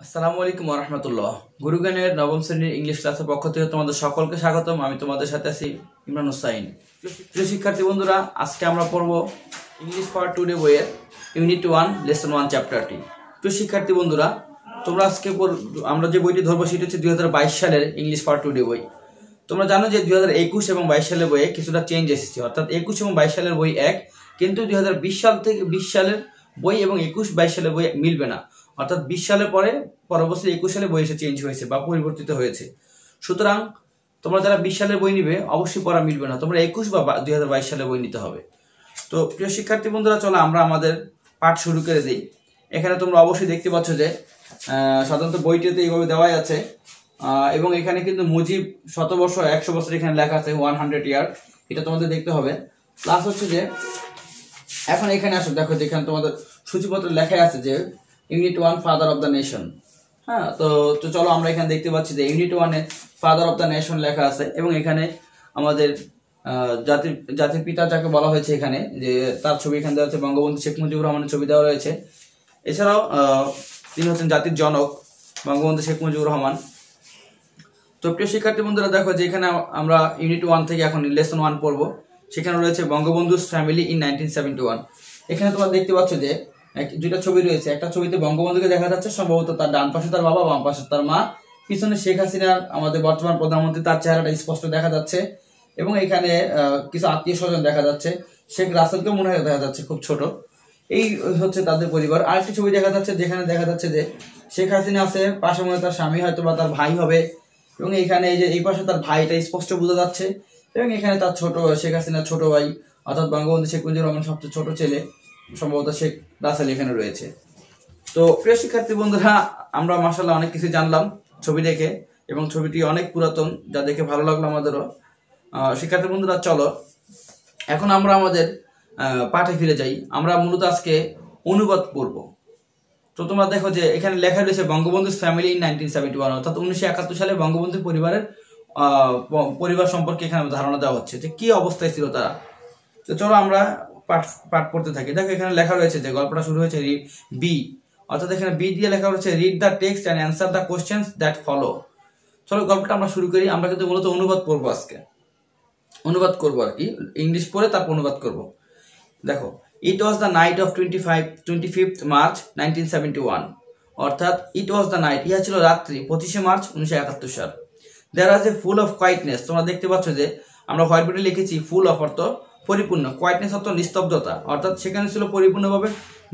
আসসালামু আলাইকুম রহমতুল্লাহ গুরুগানের নবম শ্রেণির ইংলিশ ক্লাসের পক্ষ থেকে তোমাদের সকলকে স্বাগতম। আমি তোমাদের সাথে আছি ইমরান হুসাইন। প্রিয় শিক্ষার্থী বন্ধুরা, আজকে আমরা পড়ব ইংলিশ ফর টুডে বইয়ের ইউনিট ওয়ান লেসন ওয়ান চ্যাপ্টারটি প্রিয় শিক্ষার্থী বন্ধুরা, তোমরা আজকে আমরা যে বইটি ধরবো সেটি হচ্ছে দুই হাজার বাইশ সালের ইংলিশ ফর টুডে বই। তোমরা জানো যে দুই হাজার একুশ এবং বাইশ সালের বইয়ে কিছুটা চেঞ্জ এসেছে। অর্থাৎ একুশ এবং বাইশ সালের বই এক, কিন্তু দুই হাজার বিশ সাল থেকে বিশ সালের বই এবং একুশ বাইশ সালের বই মিলবে না। অর্থাৎ বিশ সালের পরে পরবর্তী একুশ সালে বই এসে চেঞ্জ হয়েছে বা পরিবর্তিত হয়েছে। সুতরাং তোমরা যারা বিশ সালের বই নিবে, অবশ্যই পড়া মিলবে না। তোমরা একুশ বা দুই হাজার বাইশ সালের বই নিতে হবে। তো প্রিয় শিক্ষার্থী বন্ধুরা, চলো আমরা আমাদের পাঠ শুরু করে দিই। এখানে তোমরা অবশ্যই দেখতে পাচ্ছ যে সাধারণত বইটিতে এইভাবে দেওয়াই আছে। এবং এখানে কিন্তু মুজিব শতবর্ষ, একশো বছর এখানে লেখা আছে ওয়ান হান্ড্রেড ইয়ার এটা তোমাদের দেখতে হবে। প্লাস হচ্ছে যে, এখন এখানে আসো, দেখো যেখানে তোমাদের সূচিপত্র লেখা আছে যে unit one father of the nation হ্যাঁ তো তো চলো আমরা এখানে দেখতে পাচ্ছি যে ইউনিট ওয়ানে ফাদার অফ দ্য নেশন লেখা আছে এবং এখানে আমাদের জাতির জাতির পিতা যাকে বলা হয়েছে এখানে, যে তার ছবি এখানে দেওয়া আছে, বঙ্গবন্ধু শেখ মুজিবুর রহমানের ছবি দেওয়া রয়েছে। এছাড়াও তিনি হচ্ছেন জাতির জনক, বঙ্গবন্ধু শেখ মুজিবুর রহমান। তো প্রিয় শিক্ষার্থী বন্ধুরা, দেখো যে এখানে আমরা ইউনিট ওয়ান থেকে এখন লেসন ওয়ান পড়ব। সেখানে রয়েছে বঙ্গবন্ধুর family in nineteen seventy one এখানে তোমরা দেখতে পাচ্ছ যে দুইটা ছবি রয়েছে। একটা ছবিতে বঙ্গবন্ধুকে দেখা যাচ্ছে, সম্ভবত তার ডান পাশে তার বাবা, বাম পাশে তার মা। পিছনে শেখ হাসিনার আমাদের বর্তমান প্রধানমন্ত্রী, তার চেহারাটা স্পষ্ট দেখা যাচ্ছে। এবং এখানে কিছু আত্মীয় স্বজন দেখা যাচ্ছে। শেখ রাসেলকেও মনে হয় দেখা যাচ্ছে খুব ছোট। এই হচ্ছে তাদের পরিবার। আরেকটি ছবি দেখা যাচ্ছে, যেখানে দেখা যাচ্ছে যে শেখ হাসিনা আছে, পাশে মনে তার স্বামী হয়তো বা তার ভাই হবে। এবং এখানে এই যে, এই পাশে তার ভাইটা স্পষ্ট বোঝা যাচ্ছে। এবং এখানে তার ছোট, শেখ হাসিনার ছোট ভাই, অর্থাৎ বঙ্গবন্ধু শেখ মুজিবুর রহমান সবচেয়ে ছোট ছেলে। সম্ভবত শেখ রাসেল এখানে রয়েছে। তো প্রিয় শিক্ষার্থী বন্ধুরা, আমরা মাসাল্লাহ অনেক কিছু জানলাম ছবি দেখে, এবং ছবিটি অনেক পুরাতন, যা দেখে ভালো লাগল আমাদেরও। শিক্ষার্থী বন্ধুরা, চলো। এখন আমরা আমাদের পাঠে ফিরে যাই। আমরা মূলত আজকে অনুবাদ পড়ব। তো তোমরা দেখো যে এখানে লেখা রয়েছে Bangabandhu family in nineteen seventy one অর্থাৎ উনিশশো একাত্তর সালে বঙ্গবন্ধু পরিবারের পরিবার সম্পর্কে এখানে ধারণা দেওয়া হচ্ছে যে কি অবস্থায় ছিল তারা। তো চলো আমরা পাঠ পাঠ পড়তে থাকি। দেখো এখানে লেখা রয়েছে যে গল্পটা শুরু হয়েছে বি অর্থাৎ এখানে বি দিয়ে লেখা রয়েছে read the text and answer the questions that follow চলো গল্পটা আমরা শুরু করি, আমরা কিন্তু মূলত অনুবাদ করব আজকে। অনুবাদ করব আর কি, ইংলিশ পড়ে তারপর অনুবাদ করব। দেখো it was the night of twenty five twenty fifth March nineteen seventy one অর্থাৎ ইট ওয়াজ দ্য নাইট ইহা ছিল রাত্রি, পঁচিশে মার্চ উনিশশো একাত্তর সাল। দেয়ার আজ এ ফুল অফ কোয়াইটনেস তোমরা দেখতে পাচ্ছ যে আমরা হোয়াইট বোর্ডে লিখেছি ফুল অফ অর্থ পরিপূর্ণ কোয়াইটনেস অর্থ নিস্তব্ধতা। অর্থাৎ সেখানে ছিল পরিপূর্ণভাবে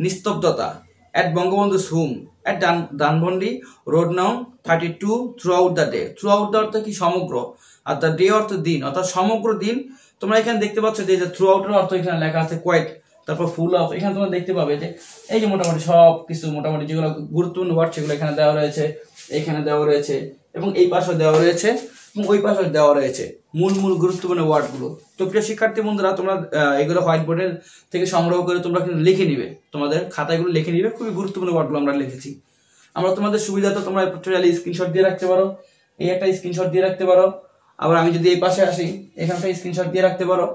নিস্তব্ধতা। At Bangabandhu home at Dhan Dhanmondi road no thirty two throughout the day throughout the অর্থ কি? সমগ্র। আর দ্য ডে অর্থ দিন। অর্থাৎ সমগ্র দিন তোমরা এখানে দেখতে পাচ্ছ যে থ্রু আউটের অর্থ এখানে লেখা আছে কোয়াইট তারপর ফুল অফ এখানে তোমরা দেখতে পাবে যে, এই যে মোটামুটি সব কিছু, মোটামুটি যেগুলো গুরুত্বপূর্ণ ওয়ার্ড সেগুলো এখানে দেওয়া রয়েছে, এখানে দেওয়া রয়েছে, এবং এই পাশেও দেওয়া রয়েছে, এবং ওই পাশেও দেওয়া রয়েছে। মূল মূল গুরুত্বপূর্ণ ওয়ার্ডগুলো। তো প্রিয় শিক্ষার্থী বন্ধুরা, তোমরা এগুলো হোয়াইট বোর্ডের থেকে সংগ্রহ করে তোমরা কিন্তু লিখে নিবে। তোমাদের খাতাগুলো লিখে নিবে। খুবই গুরুত্বপূর্ণ ওয়ার্ডগুলো আমরা লিখেছি। আমরা তোমাদের সুবিধা তো তোমরা চাইলে স্ক্রিনশট দিয়ে রাখতে পারো। এই একটা স্ক্রিনশট দিয়ে রাখতে পারো। আবার আমি যদি এই পাশে আসি, এখানটা স্ক্রিনশট দিয়ে রাখতে পারো।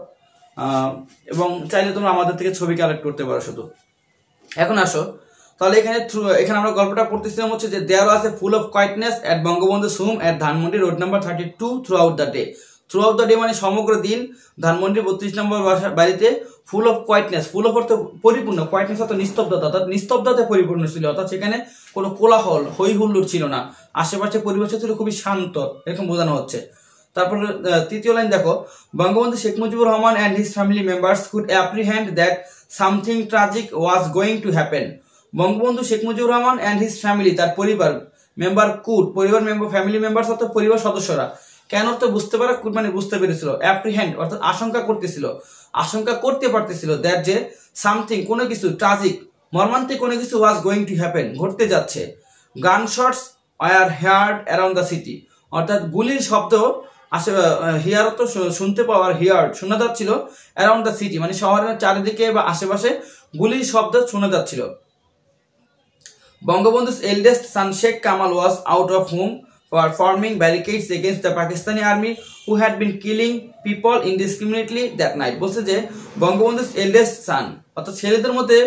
এবং চাইলে তোমরা আমাদের থেকে ছবি কালেক্ট করতে পারো শুধু। এখন আসো। তাহলে এখানে এখানে আমরা গল্পটা পড়তেছিলাম হচ্ছে যে there a full of quietness at Bangabandhu sum at Dhanmondi road number thirty two throughout the day throughout the day মানে সমগ্র দিন ধানমন্ডি বত্রিশ নম্বর বাড়িতে full of quietness full of অর্থ পরিপূর্ণ কোয়াইটনেস অর্থ নিস্তব্ধতা, অর্থাৎ নিস্তব্ধতাতে পরিপূর্ণ ছিল, অর্থাৎ সেখানে কোনো কোলাহল হই হুল্লোড় ছিল না। আশেপাশে পরিবেশ ছিল খুবই শান্ত, এরকম বোঝানো হচ্ছে। তারপর তৃতীয় লাইন দেখো। Bangabandhu Sheikh Mujibur Rahman and his family members could apprehend that something tragic was going to happen Bangabandhu Sheikh Mujibur Rahman and his family তার পরিবার মেম্বার কুড পরিবার মেম্বার ফ্যামিলি মেম্বার্স অর্থাৎ পরিবার সদস্যরা কেন অর্থ বুঝতে পারা কুড মানে বুঝতে পেরেছিল অ্যাপ্রিহ্যান্ড অর্থাৎ আশঙ্কা করতেছিল। আশঙ্কা করতে পারতেছিল দ্যাট যে সামথিং কোনো কিছু ট্রাজিক মর্মান্তিক কোনো কিছু ওয়াজ গোয়িং টু হ্যাপেন ঘটতে যাচ্ছে। Gun shots are heard around the city অর্থাৎ গুলির শব্দ আসে হিয়ার তো শুনতে পাওয়ার হিয়ার শোনা যাচ্ছিল অ্যারাউন্ড দ্য সিটি মানে শহরের চারিদিকে বা আশেপাশে গুলির শব্দ শোনা যাচ্ছিল। বঙ্গবন্ধু's eldest son, Sheikh Kamal, was out of home for forming barricades against the Pakistani army who had been killing people indiscriminately that night. বলছে যে বঙ্গবন্ধু's eldest son, অর্থাৎ ছেলেদের মধ্যে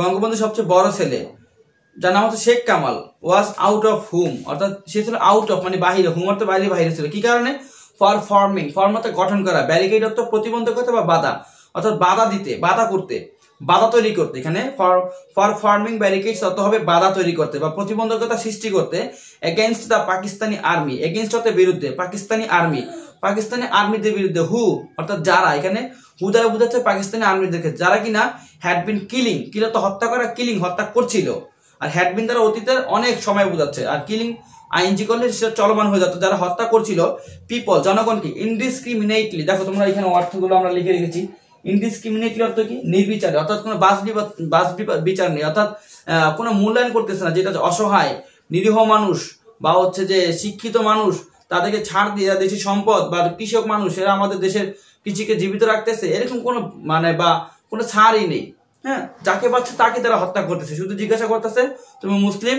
বঙ্গবন্ধু সবচেয়ে বড় ছেলে, যার নাম হচ্ছে Sheikh Kamal was out of home অর্থাৎ সে ছিল আউট অফ মানে বাহিরে হুম অর্থ বাইরে, বাহিরে ছিল। কি কারণে? ফর ফর্মিং ফর্ম অর্থ গঠন করা ব্যারিকেড অর্থ প্রতিবন্ধকতা বা বাধা, অর্থাৎ বাধা দিতে, বাধা করতে। বাধা তৈরি করতে। এখানে ফর ফর ফার্মিং ব্যারিকেডস অর্থ হবে বাধা তৈরি করতে বা প্রতিবন্ধকতা সৃষ্টি করতে against the Pakistani army against অর্থ বিরুদ্ধে পাকিস্তানি আর্মি পাকিস্তানি আর্মিদের বিরুদ্ধে হু অর্থাৎ যারা, এখানে হু দ্বারা বোঝাচ্ছে পাকিস্তানি আর্মিদেরকে যারা কিনা হ্যাড বিন কিলিং কিলা তো হত্যা করা কিলিং হত্যা করছিল। আর হ্যাড বিন দ্বারা অতীতের অনেক সময় বোঝাচ্ছে, আর কিলিং আইনজি করলে সেটা চলমান হয়ে যেত যারা হত্যা করছিল পিপল জনগণকে ইনডিসক্রিমিনেটলি দেখো তোমরা এখানে অর্থগুলো আমরা লিখে রেখেছি। ইনডিসক্রিমিনেটলি অর্থ কি? নির্বিচারে। অর্থাৎ কোনো বাস বাস বিচার নেই। অর্থাৎ কোনো মূল্যায়ন করতেছে না। যেটা অসহায়, নিরীহ মানুষ বা হচ্ছে যে শিক্ষিত মানুষ, তাদেরকে ছাড় দিয়ে দেশের সম্পদ বা কৃষক মানুষ, এরা আমাদের দেশের কৃষিকে জীবিত রাখতেছে। এরকম কোনো মানে বা কোনো ছাড়ই নেই। হ্যাঁ? যাকে পাচ্ছে তাকে তারা হত্যা করতেছে। শুধু জিজ্ঞাসা করতেছে, তুমি মুসলিম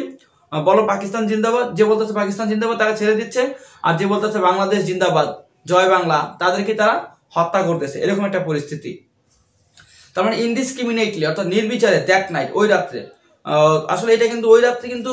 বলো পাকিস্তান জিন্দাবাদ। যে বলতেছে পাকিস্তান জিন্দাবাদ তারা ছেড়ে দিচ্ছে। আর যে বলতেছে বাংলাদেশ জিন্দাবাদ, জয় বাংলা, তাদেরকে তারা হত্যা করতেছে। এরকম একটা পরিস্থিতি। তার মানে ইনডিসক্রিমিনেটলি অর্থাৎ নির্বিচারে দ্যাট নাইট ওই রাত্রে। আসলে এটা কিন্তু ওই রাত্রে কিন্তু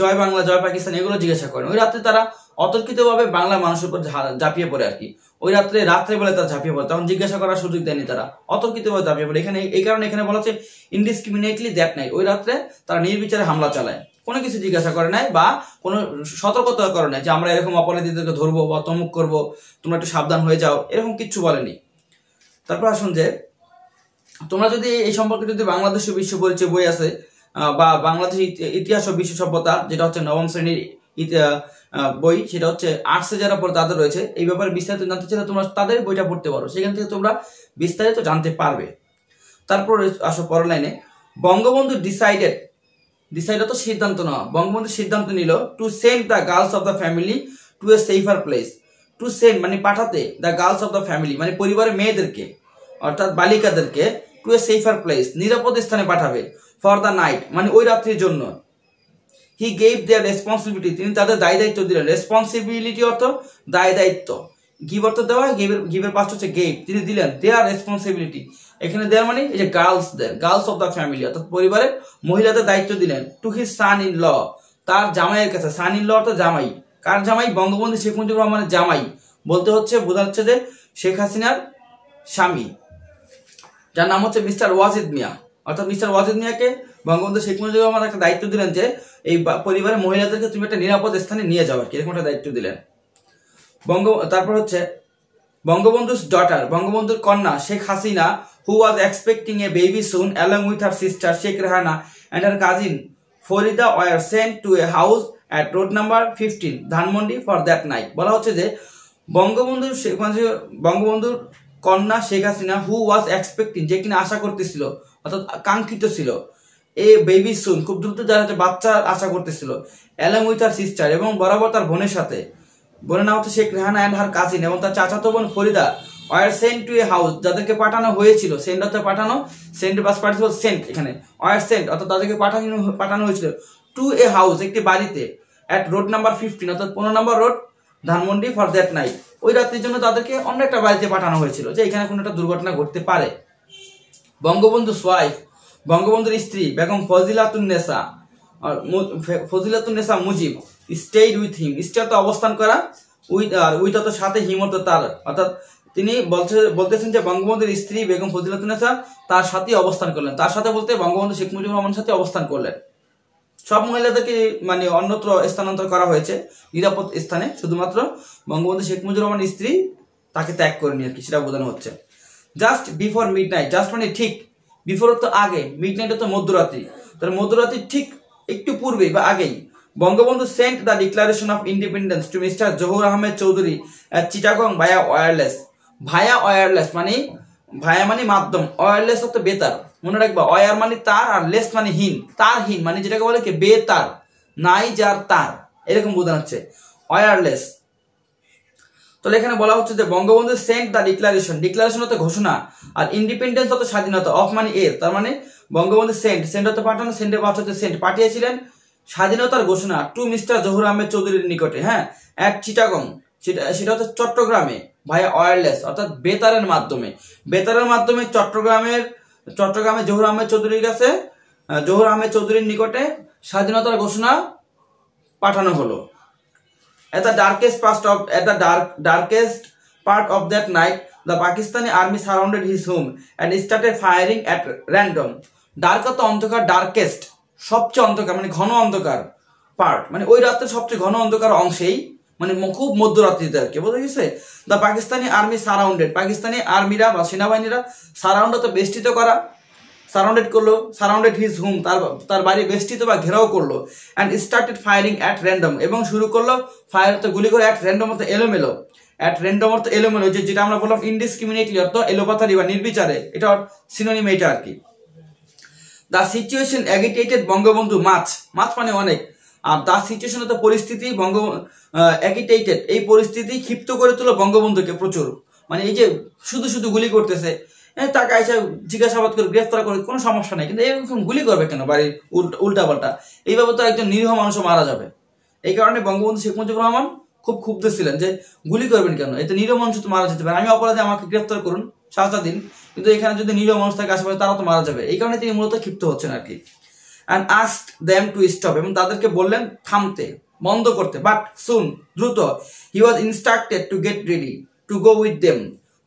জয় বাংলা, জয় পাকিস্তান এগুলো জিজ্ঞাসা করেন। ওই রাত্রে তারা অতর্কিতভাবে বাংলা মানুষের উপর ঝাঁপিয়ে পড়ে আর কি। ওই রাত্রে রাত্রে বেলা তারা ঝাঁপিয়ে পড়ে। তখন জিজ্ঞাসা করার সুযোগ দেয়নি তারা। অতর্কিতভাবে ঝাঁপিয়ে পড়ে। এখানে, এই কারণে এখানে বলা হচ্ছে ইনডিসক্রিমিনেটলি দ্যাট নাই ওই রাত্রে তারা নির্বিচারে হামলা চালায়। কোনো কিছু জিজ্ঞাসা করে নাই বা কোনো সতর্কতা করে নাই যে আমরা এরকম অপরাধীদেরকে ধরবো বা তমুক করব, তোমরা একটু সাবধান হয়ে যাও, এরকম কিচ্ছু বলেনি। তারপর আসুন যে, তোমরা যদি এই সম্পর্কে যদি বাংলাদেশ বিশ্ব পরিচয় বই আছে বা বাংলাদেশ ইতিহাস ও বিশ্ব সভ্যতা, যেটা হচ্ছে নবম শ্রেণির বই, সেটা হচ্ছে আর্টসে যারা পড়ে তাদের রয়েছে, এই ব্যাপারে বিস্তারিত জানতে চাইলে তোমরা তাদের বইটা পড়তে পারো, সেখান থেকে তোমরা বিস্তারিত জানতে পারবে। তারপর আসো পরের লাইনে, বঙ্গবন্ধু ডিসাইডেড ডিসাইড তো সিদ্ধান্ত নেওয়া। বঙ্গবন্ধু সিদ্ধান্ত নিল to send the girls of the family to a safer place to send মানে পাঠাতে the girls of the family মানে পরিবারের মেয়েদেরকে, অর্থাৎ বালিকাদেরকে টু এ সেফার প্লেস নিরাপদ স্থানে পাঠাবে ফর দ্য নাইট মানে ওই রাত্রির জন্য। হি গেভ দেয়ার রেসপন্সিবিলিটি তিনি তাদের দায় দায়িত্ব দিলেন। রেসপন্সিবিলিটি অর্থ দায় দায়িত্ব গিভ অর্থ দেওয়া গিভের গিভের পাঁচ হচ্ছে গেভ তিনি দিলেন দেয়ার রেসপন্সিবিলিটি এখানে দেয়ার মানে এই যে গার্লস দের গার্লস অফ দ্য ফ্যামিলি অর্থাৎ পরিবারের মহিলাদের দায়িত্ব দিলেন to his son in law তার জামাইয়ের কাছে। সান ইন ল অর্থ জামাই। কার জামাই? বঙ্গবন্ধু শেখ মুজিবুর রহমানের জামাই। বলতে হচ্ছে, বোঝা হচ্ছে যে শেখ হাসিনার স্বামী। যার নাম হচ্ছে মিস্টার ওয়াজিদ মিয়া। অর্থাৎ মিস্টার ওয়াজিদ মিয়াকে বঙ্গবন্ধু শেখ মুজিবুর রহমান একটা দায়িত্ব দিলেন যে, এই পরিবারের মহিলাদেরকে তুমি একটা নিরাপদ স্থানে নিয়ে যাও আর কি, এরকম একটা দায়িত্ব দিলেন। বঙ্গ, তারপর হচ্ছে বঙ্গবন্ধুর ডটার বঙ্গবন্ধুর কন্যা, Sheikh Hasina who was expecting a baby soon along with her sister Sheikh Rehana and her cousin Farida were sent to a house at road number fifteen Dhanmondi for that night বলা হচ্ছে যে, বঙ্গবন্ধুর শেখ বঙ্গবন্ধুর কন্যা, Sheikh Hasina who was expecting যে কিনা আশা করতেছিল, অর্থাৎ কাঙ্ক্ষিত ছিল এ বেবি সুন খুব দ্রুত যারা বাচ্চা আশা করতেছিল অ্যালং উইথ আর সিস্টার এবং বরাবর তার বোনের সাথে। বোনের নাম হচ্ছে Sheikh Rehana and her cousin এবং তার চাচাতো বোন Farida were sent to a house যাদেরকে পাঠানো হয়েছিল। সেন্ট অর্থে পাঠানো সেন্ট বাস পাঠিয়েছিল সেন্ট এখানে ওয়ার সেন্ট অর্থাৎ তাদেরকে পাঠানো পাঠানো হয়েছিল। টু এ হাউস একটি বাড়িতে অ্যাট রোড নাম্বার ফিফটিন অর্থাৎ পনেরো নম্বর road Dhanmondi for that night ওই রাত্রির জন্য তাদেরকে অন্য একটা বাড়িতে পাঠানো হয়েছিল, যে এখানে কোনো একটা দুর্ঘটনা ঘটতে পারে। বঙ্গবন্ধু ওয়াইফ বঙ্গবন্ধুর স্ত্রী বেগম ফজিলাতুন্নেসা আর মু- ফে- Fazilatunnesa Mujib stayed with him stay তো অবস্থান করা উইথ আর উইথ অত সাথে হিম অর্থ তার। অর্থাৎ তিনি বলছে বলতেছেন যে বঙ্গবন্ধুর স্ত্রী বেগম ফজিলাতুন্নেসা তার সাথে অবস্থান করলেন। তার সাথে বলতে বঙ্গবন্ধু শেখ মুজিবুর রহমানের সাথে অবস্থান করলেন। সব মহিলাদেরকে মানে অন্যত্র স্থানান্তর করা হয়েছে, নিরাপদ স্থানে। শুধুমাত্র বঙ্গবন্ধু শেখ মুজিবুর রহমানের স্ত্রী তাকে ত্যাগ করেনি আর কি, সেটা বোঝানো হচ্ছে। Just before midnight just মানে ঠিক বিফোর তো আগে মিড নাইট তো মধ্যরাত্রি। তাহলে মধ্যরাত্রি ঠিক একটু পূর্বে বা আগেই। Bangabandhu sent the declaration of independence to Mister Zahur Ahmed Chowdhury Chittagong via wireless via wireless মানে ভায়া মানে মাধ্যম। ওয়্যারলেস হচ্ছে বেতার। মনে রাখবা ওয়ার মানে তার আর লেস মানে হীন। তারহীন মানে যেটাকে বলে কি? বেতার। নাই যার তার। এরকম বোঝানো হচ্ছে। ওয়্যারলেস তাহলে এখানে বলা হচ্ছে যে Bangabandhu sent the declaration. Declaration হতে ঘোষণা। আর ইন্ডিপেন্ডেন্স হতে স্বাধীনতা। অফ মানে এর। তার মানে বঙ্গবন্ধু সেন্ট। সেন্ট হতে পাঠানো সেন্টের পাঁচ হতে সেন্ট। পাঠিয়েছিলেন স্বাধীনতার ঘোষণা টু মিস্টার জহুর আহমেদ চৌধুরীর নিকটে হ্যাঁ? এক চিটাগং সেটা সেটা হচ্ছে চট্টগ্রামে ভাইয়া ওয়্যারলেস অর্থাৎ বেতারের মাধ্যমে। বেতারের মাধ্যমে চট্টগ্রামের চট্টগ্রামে জহুর আহমেদ চৌধুরীর কাছে জহুর আহমেদ চৌধুরীর নিকটে স্বাধীনতার ঘোষণা পাঠানো হলো। At the darkest part of at the dark darkest part of that night, the Pakistani army surrounded his home and started firing at random. Dark অন্ধকার ডার্কেস্ট সবচেয়ে অন্ধকার মানে ঘন অন্ধকার পার্ট মানে ওই রাতের সবচেয়ে ঘন অন্ধকার অংশেই মানে খুব মধ্যরাত্রিতে আর কি। বোঝা গেছে? The Pakistani army surrounded Pakistani আর্মিরা বা সেনাবাহিনীরা সারাউন্ড তো বেষ্টিত করা সারাউন্ডেড করল সারাউন্ডেড হিজ হুম তার তার বাড়ি বেষ্টিত বা ঘেরাও করল and started firing at random এবং শুরু করল ফায়ার তো গুলি করে অ্যাট র্যান্ডম অর্থ এলোমেলো। অ্যাট র্যান্ডম অর্থ এলোমেলো যেটা আমরা বললাম ইনডিসক্রিমিনেটলি অর্থ এলোপাথারি বা নির্বিচারে, এটা সিনোনিম এটা আর কি। The situation agitated Bangabandhu much much মানে অনেক। আর দ্য সিচুয়েশন অর্থ পরিস্থিতি বঙ্গ অ্যাগিটেটেড এই পরিস্থিতি ক্ষিপ্ত করে তুলো বঙ্গবন্ধুকে প্রচুর। মানে এই যে শুধু শুধু গুলি করতেছে তাকে এসে জিজ্ঞাসাবাদ করে, গ্রেফতার করে, কোনো সমস্যা নেই। কিন্তু এরকম গুলি করবে কেন বাড়ির উল্টা উল্টা পাল্টা এইভাবে তো একজন নিরীহ মানুষও মারা যাবে। এই কারণে বঙ্গবন্ধু শেখ মুজিবুর রহমান খুব ক্ষুব্ধ ছিলেন যে, গুলি করবেন কেন? এতে নিরীহ মানুষ তো মারা যেতে পারে। আমি অপরাধে আমাকে গ্রেফতার করুন। সাজা দিন। কিন্তু এখানে যদি নিরীহ মানুষ থাকে আশেপাশে, তারা তো মারা যাবে। এই কারণে তিনি মূলত ক্ষিপ্ত হচ্ছেন আর কি। And asked them to stop এবং তাদেরকে বললেন, থামতে, বন্ধ করতে। বাট সুন দ্রুত he was instructed to get ready to go with them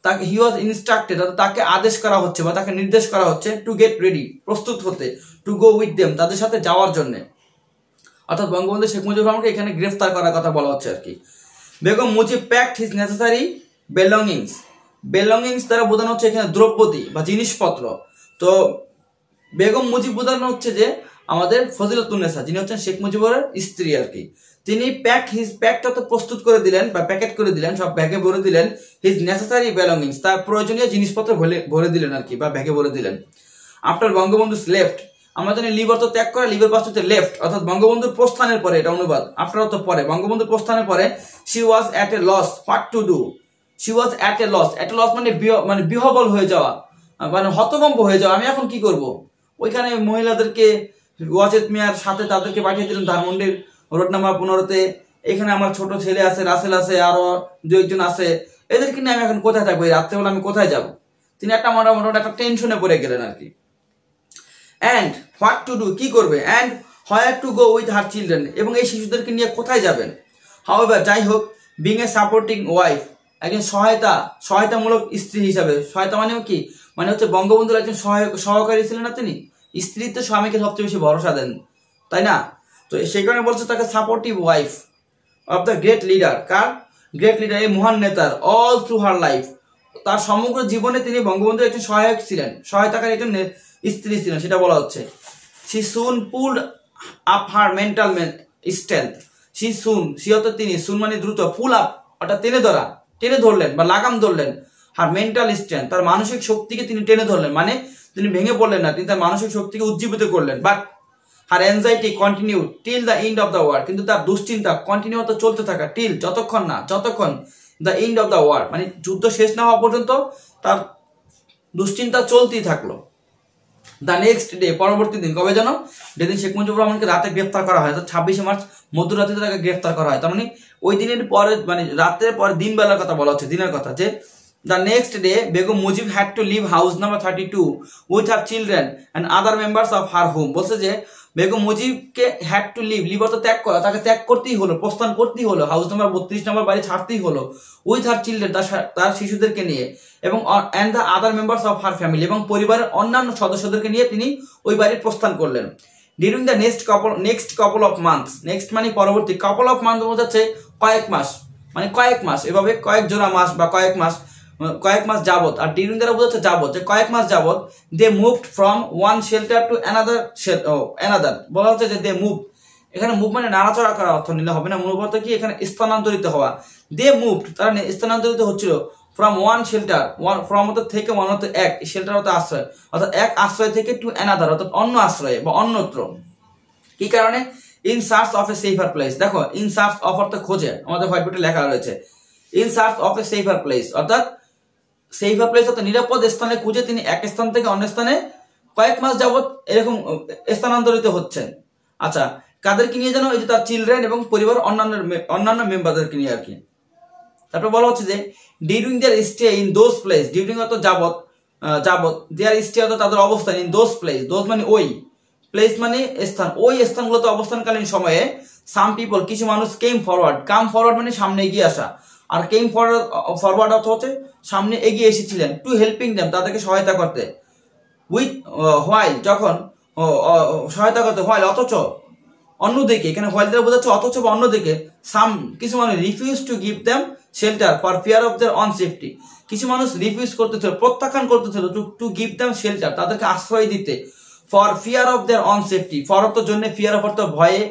তাকে হি ওয়াজ ইনস্ট্রাক্টেড তাকে আদেশ করা হচ্ছে বা তাকে নির্দেশ করা হচ্ছে টু গেট রেডি প্রস্তুত হতে টু গো উইথ দেম তাদের সাথে যাওয়ার জন্য। অর্থাৎ বঙ্গবন্ধু শেখ মুজিবুর রহমানকে এখানে গ্রেফতার করার কথা বলা হচ্ছে আর কি। Begum Mujib packed his necessary belongings belongings দ্বারা বোঝানো হচ্ছে এখানে দ্রব্যতি বা জিনিসপত্র। তো বেগম মুজিব বোঝানো হচ্ছে যে আমাদের ফজিলতুন্নেসা যিনি হচ্ছেন শেখ মুজিবুরের স্ত্রী আর কি। তিনি প্যাক হিজ প্যাকটা তো প্রস্তুত করে দিলেন বা প্যাকেট করে দিলেন, সব ব্যাগে ভরে দিলেন হিজ নেসেসারি বেলঙ্গিংস তার প্রয়োজনীয় জিনিসপত্র ভরে দিলেন আর কি বা ব্যাগে ভরে দিলেন। আফটার বঙ্গবন্ধু লেফট আমরা জানি লিভার তো ত্যাগ করে, লিভার পাস হচ্ছে লেফট অর্থাৎ বঙ্গবন্ধুর প্রস্থানের পরে, এটা অনুবাদ। আফটার অর্থ পরে, বঙ্গবন্ধুর প্রস্থানের পরে she was at a loss what to do she was at a loss at a loss মানে মানে বিহবল হয়ে যাওয়া। মানে হতভম্ব হয়ে যাওয়া। আমি এখন কি করব? ওইখানে মহিলাদেরকে ওয়াজেদ মিয়ার সাথে তাদেরকে পাঠিয়ে দিলেন ধানমন্ডির রোড নাম্বার পনেরোতে। এখানে আমার ছোট ছেলে আছে, রাসেল আছে, আরও দু একজন আছে। এদেরকে নিয়ে আমি এখন কোথায় থাকব? রাত্রেবেলা আমি কোথায় যাব? তিনি একটা মোটামুটি একটা টেনশনে পড়ে গেলেন আর কি। অ্যান্ড হোয়াট টু ডু কি করবে? And where to go with her children এবং এই শিশুদেরকে নিয়ে কোথায় যাবেন? হাউএভার যাই হোক বিং এ সাপোর্টিং ওয়াইফ একজন সহায়তা, সহায়তামূলক স্ত্রী হিসাবে। সহায়তা মানেও কি? মানে হচ্ছে বঙ্গবন্ধুর একজন সহায়ক, সহকারী ছিলেন না তিনি? স্ত্রী তো স্বামীকে সবচেয়ে বেশি ভরসা দেন। তাই না? তো সেই কারণে বলছে তাকে supportive wife of the great leader car? Great leader এই মহান নেতার অল থ্রু হার লাইফ তার সমগ্র জীবনে তিনি বঙ্গবন্ধুর একজন সহায়ক ছিলেন। সহায়তাকারী একজন স্ত্রী ছিলেন, সেটা বলা হচ্ছে। She soon pulled up her mental strength she soon she অত তিনি সুন মানে দ্রুত পুল আপ অর্থাৎ টেনে ধরা। টেনে ধরলেন বা লাগাম ধরলেন আর মেন্টাল স্ট্রেংথ তার মানসিক শক্তিকে তিনি টেনে ধরলেন। মানে তিনি ভেঙে পড়লেন না, তিনি তার মানসিক শক্তিকে উজ্জীবিত করলেন। But her anxiety continue till the end of the war কিন্তু তার দুশ্চিন্তা কন্টিনিউ তো চলতে থাকা টিল যতক্ষণ না, যতক্ষণ the end of the war মানে যুদ্ধ শেষ না হওয়া পর্যন্ত তার দুশ্চিন্তা চলতেই থাকল। দ্য নেক্সট ডে পরবর্তী দিন, কবে জানো? যেদিন শেখ মুজিবুর রহমানকে রাতে গ্রেফতার করা হয় ছাব্বিশে মার্চ, মধ্যরাত্রিতে তাকে গ্রেফতার করা হয়। তার মানে ওই দিনের পরে মানে রাতের পরে দিন বেলার কথা বলা হচ্ছে, দিনের কথা যে the next day Begum Mujib had to leave house number thirty two with her children and other members of her home বলছে যে বেগম মুজিবকে হ্যাড টু লিভ লিভ অর্থ ত্যাগ করা, তাকে ত্যাগ করতেই হলো, প্রস্থান করতেই হলো হাউস নাম্বার বত্রিশ নম্বর বাড়ি ছাড়তেই হলো উইথ হার চিলড্রেন তার শিশুদেরকে নিয়ে, এবং and the other members of her family এবং পরিবারের অন্যান্য সদস্যদেরকে নিয়ে তিনি ওই বাড়ির প্রস্থান করলেন। During the next couple next couple of months next মানে পরবর্তী কাপল অফ মান্থ বোঝাচ্ছে কয়েক মাস মানে কয়েক মাস, এভাবে কয়েক জোড়া মাস বা কয়েক মাস কয়েক মাস যাবত আর ডিউরিং দ্বারা বোঝাচ্ছে যাবত যে কয়েক মাস যাবত they moved from one shelter to another another বলা হচ্ছে যে দে মুভ এখানে মুভ মানে নাড়াচড়া করার অর্থ নিলে হবে না মূলত কি? এখানে স্থানান্তরিত হওয়া দে মুভড তারা স্থানান্তরিত হচ্ছিল from one shelter one from অর্থাৎ থেকে ওয়ান অর্থাৎ এক শেল্টার অর্থাৎ আশ্রয়, অর্থাৎ এক আশ্রয় থেকে টু অ্যানাদার অর্থাৎ অন্য আশ্রয়ে বা অন্যত্র। কি কারণে? In search of a safer place দেখো ইন সার্চ অফ অর্থ খোঁজে, আমাদের হোয়াইট বোর্ডে লেখা রয়েছে in search of a safer place অর্থাৎ সেফার প্লেস অর্থাৎ নিরাপদ স্থানে খুঁজে তিনি এক স্থান থেকে অন্য স্থানে কয়েক মাস যাবৎ এরকম স্থানান্তরিত হচ্ছেন। আচ্ছা কাদেরকে নিয়ে যেন এই যে তার চিলড্রেন এবং পরিবার অন্যান্য অন্যান্য মেম্বারদেরকে নিয়ে আর কি? তারপর বলা হচ্ছে যে during their stay in those place during অত যাবৎ যাবত দেয়ার স্টে অর্থাৎ তাদের অবস্থান ইন দোজ প্লেস দোজ মানে ওই প্লেস মানে স্থান। ওই স্থানগুলোতে অবস্থানকালীন সময়ে সাম পিপল কিছু মানুষ কেম ফরওয়ার্ড কাম ফরওয়ার্ড মানে সামনে এগিয়ে আসা। আর কেম ফরওয়ার্ড ফরওয়ার্ড অর্থ হচ্ছে সামনে এগিয়ে এসেছিলেন টু হেল্পিং দেম তাদেরকে সহায়তা করতে। উইথ হোয়াইল যখন সহায়তা করতে হোয়াইল অথচ, অন্যদিকে, এখানে হোয়াইল দ্বারা বোঝাচ্ছে অথচ বা অন্যদিকে সাম কিছু মানুষ refuse to give them shelter for fear of their own safety কিছু মানুষ রিফিউজ করতেছিল, প্রত্যাখ্যান করতেছিল to to give them shelter তাদেরকে আশ্রয় দিতে। For fear of their own safety for of জন্য ফিয়ার অফ অর্থ ভয়ে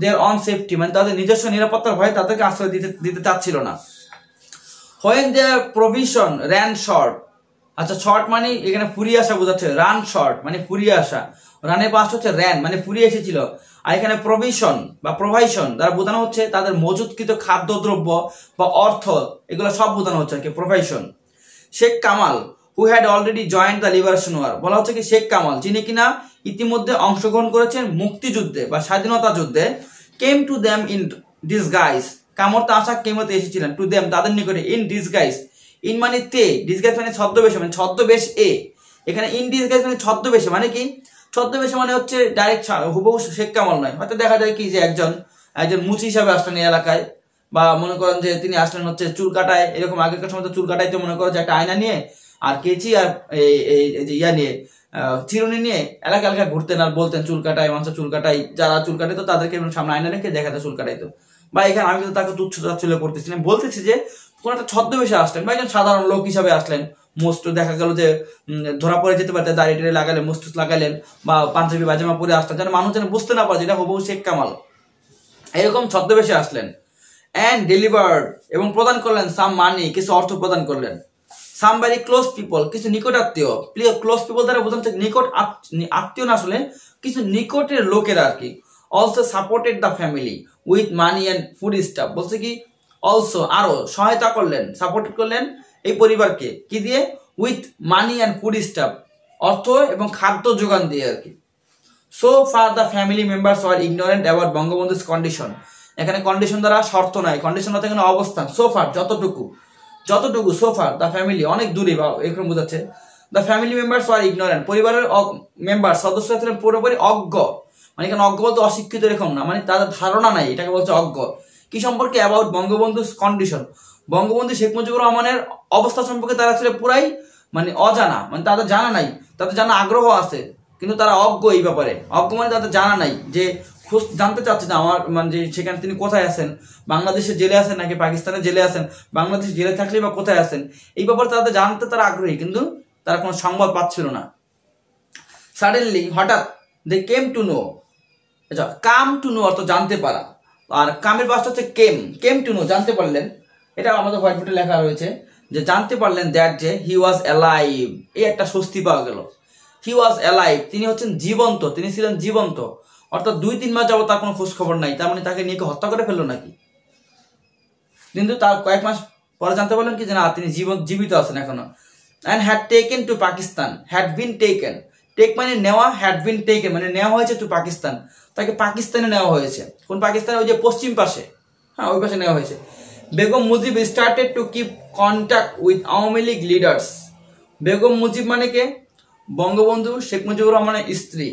দেয়ার অন সেফটি মানে তাদের নিজস্ব নিরাপত্তার ভয়ে তাদেরকে আশ্রয় দিতে দিতে চাচ্ছিল না। When their provision ran short আচ্ছা শর্ট মানে এখানে ফুরিয়ে আসা বোঝাচ্ছে রান শর্ট মানে ফুরিয়ে আসা। রানের পাশ হচ্ছে র্যান মানে ফুরিয়ে এসেছিল। আর এখানে প্রভিশন বা প্রোভাইশন দ্বারা বোঝানো হচ্ছে তাদের মজুদকৃত খাদ্যদ্রব্য বা অর্থ, এগুলো সব বোঝানো হচ্ছে আর কি provision Sheikh Kamal who had already joined the liberation war বলা হচ্ছে কি, শেখ কামাল, যিনি কিনা ইতিমধ্যে অংশগ্রহণ করেছেন মুক্তিযুদ্ধে বা স্বাধীনতা যুদ্ধে came to them in disguise কামর তাসা কেমতে এসেছিলেন? টু দেম তাদের নিকটে ইন ডিসগাইজ ইন মানে তে ডিসগাইজ মানে ছদ্মবেশে মানে ছদ্মবেশ এ। এখানে ইন ডিসগাইজ মানে ছদ্মবেশে মানে কি? ছদ্মবেশে মানে হচ্ছে ডাইরেক্ট হুবহু শেখ কামাল নয়। হয়তো দেখা যায় কি যে একজন একজন মুচি হিসাবে আসলেন এলাকায়, বা মনে করেন যে তিনি আসলেন হচ্ছে চুল কাটায়। এরকম আগেকার সময় তো চুল কাটাইতে মনে করেন যে একটা আয়না নিয়ে আর কেচি আর এই যে ইয়া নিয়ে চিরুনি নিয়ে এলাকা এলাকায় ঘুরতেন আর বলতেন চুল কাটাই মানুষ চুল কাটাই, যারা চুল কাটাইতো তাদেরকে সামনে আয়না রেখে দেখাতে চুল কাটাইতো বা এখানে আমি তো তাকে তুচ্ছ তাচ্ছল্য করতেছি বলতেছি যে, কোন একটা ছদ্মবেশে আসলেন বা একজন সাধারণ লোক হিসাবে আসলেন, মোস্ট দেখা গেল যে ধরা পড়ে যেতে পারতে দাড়ি টাড়ি লাগালেন মোস্ট লাগালেন বা পাঞ্জাবি বাজামা পরে আসলেন যেন মানুষ যেন বুঝতে না পারে যেটা হবু শেখ কামাল। এরকম ছদ্মবেশে আসলেন। অ্যান্ড ডেলিভার্ড এবং প্রদান করলেন সাম মানি কিছু অর্থ প্রদান করলেন। সাম ভেরি ক্লোজ পিপল কিছু নিকট আত্মীয় ক্লোজ পিপল দ্বারা বোঝাচ্ছে নিকট আত্মীয় না আসলে কিছু নিকটের লোকেরা আর কি। Also supported the family with money and food stuff বলছে কি অলসো আরও সহায়তা করলেন সাপোর্ট করলেন এই পরিবারকে। কি দিয়ে? With money and food stuff অর্থ এবং খাদ্য যোগান দিয়ে আর কি। So far the family members are ignorant about Bangabandhu's condition এখানে কন্ডিশন দ্বারা শর্ত নাই। কন্ডিশন এখানে অবস্থান। সোফার যতটুকু। যতটুকু সোফার দ্য ফ্যামিলি অনেক দূরে বা এরকম বোঝাচ্ছে the family members are ignorant পরিবারের মেম্বার সদস্য ছিলেন পুরোপুরি অজ্ঞ মানে এখানে অজ্ঞ বলতে অশিক্ষিত এরকম না মানে তাদের ধারণা নাই, এটাকে বলছে অজ্ঞ। কি সম্পর্কে অ্যাবাউট বঙ্গবন্ধু কন্ডিশন বঙ্গবন্ধু শেখ মুজিবুর রহমানের অবস্থা সম্পর্কে তারা ছিল পুরাই মানে অজানা মানে তাদের জানা নাই, তাদের জানা আগ্রহ আছে, কিন্তু তারা অজ্ঞ এই ব্যাপারে। অজ্ঞ মানে তাদের জানা নাই যে খোঁজ জানতে চাচ্ছে না আমার মানে যে সেখানে তিনি কোথায় আছেন? বাংলাদেশে জেলে আছেন নাকি পাকিস্তানের জেলে আছেন? বাংলাদেশ জেলে থাকলে বা কোথায় আছেন? এই ব্যাপারে তাদের জানতে তারা আগ্রহী, কিন্তু তারা কোনো সংবাদ পাচ্ছিল না। সাডেনলি হঠাৎ দে কেম টু নো আচ্ছা কাম টু নো অর্থ জানতে পারা। আর কামের বাসটা হচ্ছে কেম কেম টু নো জানতে পারলেন। এটা আমাদের হোয়াইট বোর্ডে লেখা রয়েছে যে জানতে পারলেন দ্যাট যে হি ওয়াজ অ্যালাইভ এই একটা স্বস্তি পাওয়া গেল। হি ওয়াজ অ্যালাইভ তিনি হচ্ছেন জীবন্ত, তিনি ছিলেন জীবন্ত। অর্থাৎ দুই, তিন মাস যাব তার কোনো খোঁজ খবর নাই। তার মানে তাকে নিয়ে হত্যা করে ফেলল নাকি? কিন্তু তার কয়েক মাস পরে জানতে পারলেন কি যে না, তিনি জীবন জীবিত আছেন এখনও। And had taken to Pakistan had been taken take মানে নেওয়া হ্যাড বিন টেকেন মানে নেওয়া হয়েছে টু পাকিস্তান তাকে পাকিস্তানে নেওয়া হয়েছে। কোন পাকিস্তানে? ওই যে পশ্চিম পাশে। হ্যাঁ ওই পাশে নেওয়া হয়েছে। Begum Mujib started to keep contact with Awami League leaders Begum Mujib মানে কে? বঙ্গবন্ধু শেখ মুজিবুর রহমানের স্ত্রী।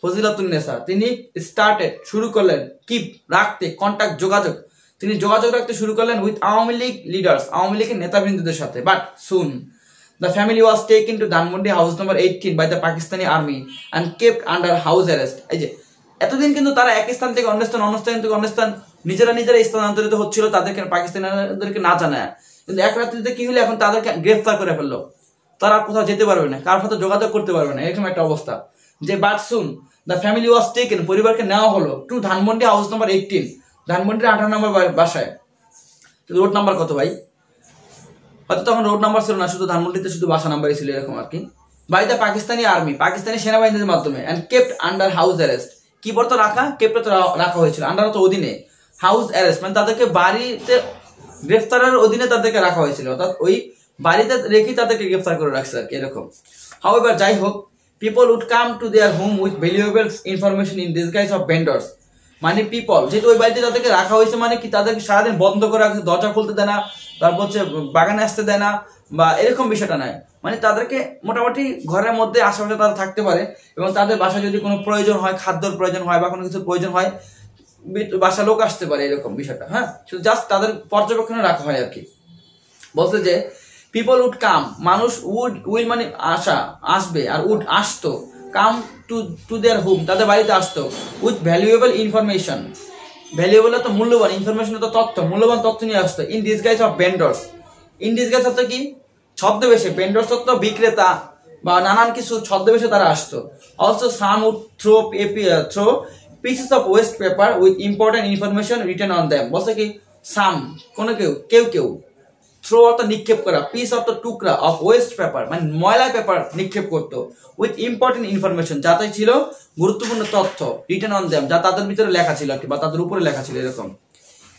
ফজিলাতুন্নেসা তিনি স্টার্টেড শুরু করলেন কিপ রাখতে কন্ট্যাক্ট যোগাযোগ। তিনি যোগাযোগ রাখতে শুরু করলেন উইথ আওয়ামী লীগ লিডার্স আওয়ামী লীগের নেতাবৃন্দদের সাথে। But soon the family was taken to Dhanmondi house number eighteen by the Pakistani army and kept under house arrest এই যে, এতদিন কিন্তু তারা এক স্থান থেকে অন্য স্থান অন্য স্থান থেকে অন্য স্থান, নিজেরা নিজেরা স্থানান্তরিত হচ্ছিল তাদেরকে পাকিস্তানিদেরকে না জানায়। কিন্তু এক রাত্রিতে কি হলো? এখন তাদেরকে গ্রেফতার করে ফেলল। তারা কোথাও যেতে পারবে না, কার সাথে যোগাযোগ করতে পারবে না, এরকম একটা অবস্থা। যে but soon the family was taken পরিবারকে নেওয়া হলো। To Dhanmondi house number eighteen ধানমন্ডির আঠারো নম্বর বাসায়। রোড নাম্বার কত ভাই? হয়তো তখন রোড নাম্বার ছিল না, শুধু ধানমন্ডিতে শুধু বাসা নাম্বারই ছিল এরকম আর কি। By the Pakistani army Pakistani সেনাবাহিনীর মাধ্যমে। And kept under house arrest কি বলতো রাখা কেপ্টে তো রাখা হয়েছিল আন্ডার তো অধীনে। হাউস অ্যারেস্ট মানে তাদেরকে বাড়িতে গ্রেফতারের অধীনে তাদেরকে রাখা হয়েছিল। অর্থাৎ ওই বাড়িতে রেখেই তাদেরকে গ্রেফতার করে রাখছে আর কি, এরকম। হাউ এবার যাই হোক people would come to their home with valuable information in disguise of vendors মানে পিপল যেহেতু ওই বাড়িতে তাদেরকে রাখা হয়েছে মানে কি তাদেরকে সারাদিন বন্ধ করে রাখছে দরজা খুলতে দেয় না, তারপর হচ্ছে বাগানে আসতে দেয় না, বা এরকম বিষয়টা নয় মানে তাদেরকে মোটামুটি ঘরের মধ্যে আশেপাশে তারা থাকতে পারে এবং তাদের বাসায় যদি কোনো প্রয়োজন হয়, খাদ্যর প্রয়োজন হয় বা কোনো কিছু প্রয়োজন হয় বাসা লোক আসতে পারে এরকম বিষয়টা হ্যাঁ? শুধু জাস্ট তাদের পর্যবেক্ষণে রাখা হয় আর কি। বলতে যে পিপল উড কাম মানুষ উড উইল মানে আসা, আসবে, আর উড আসতো। Come to to their home তাদের বাড়িতে আসতো। উইথ ভ্যালুয়েবল ইনফরমেশন ভ্যালুয়েবল তো মূল্যবান ইনফরমেশন তো তথ্য, মূল্যবান তথ্য নিয়ে আসতো। In disguise of vendors in disguise অর্থ কি? ছদ্মবেশে। ভেন্ডর্স অর্থ বিক্রেতা বা নানান কিছু ছদ্মবেশে তারা আসতো। Also some would throw AP throw pieces of waste paper with important information written on them বলছে কি? সাম কোনো কেউ কেউ কেউ। থ্রো অর্থ নিক্ষেপ করা পিস অর্থ টুকরা অফ ওয়েস্ট পেপার মানে ময়লা পেপার নিক্ষেপ করতো উইথ ইম্পর্টেন্ট ইনফরমেশন যাতে ছিল গুরুত্বপূর্ণ তথ্য রিটার্ন অন দ্যাম যা তাদের ভিতরে লেখা ছিল বা তাদের উপরে লেখা ছিল এরকম।